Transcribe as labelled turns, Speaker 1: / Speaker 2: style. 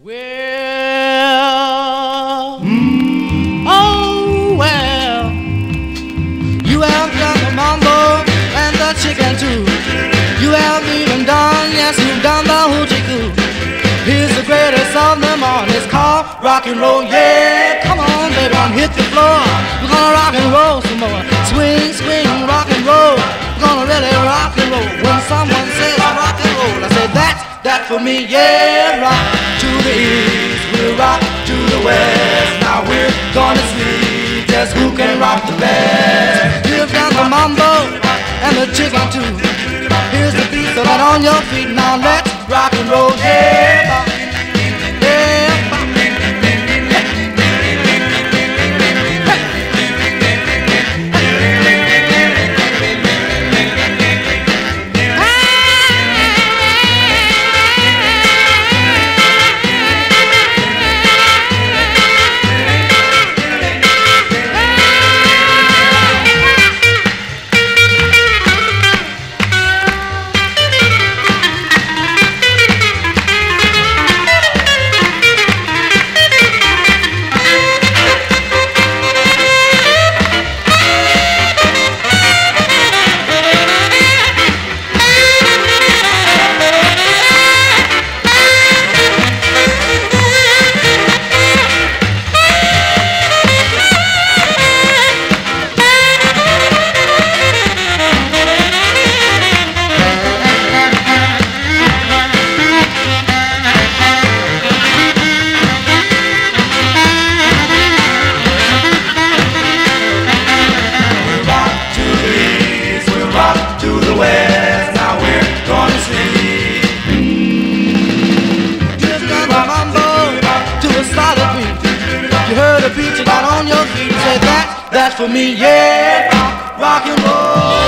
Speaker 1: Well, oh well, you have done the mambo and the chicken too. You have even done, yes, you've done the hoochie coo. Here's the greatest of them all. It's called rock and roll. Yeah, come on, baby, on hit the floor. We're gonna rock and roll some more. Swing, swing, rock and roll. We're gonna really rock and roll. When someone says rock and roll, I say that's that for me. Yeah, rock the east, we'll rock to the west. Now we're gonna see just who can rock the best. You've done the mambo and the chicken too. Here's the beat, so get on your feet now. Let's rock and roll. Yeah, to the west. Now we're gonna mambo to a solid beat. You heard a beat, got on your feet. Say that, that's for me, yeah. Rock and roll.